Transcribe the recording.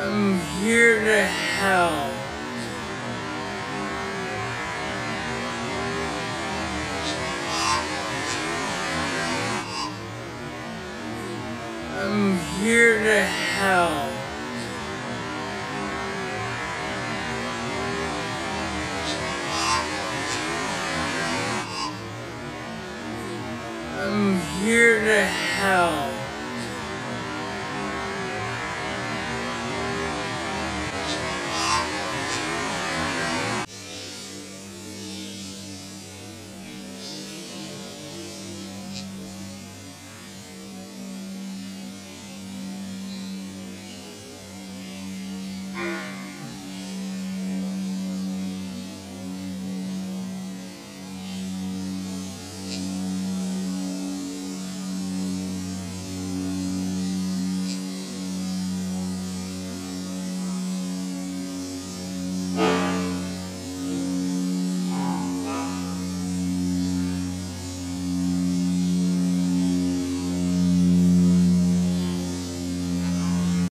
I'm here to help. I'm here to help. I'm here to help.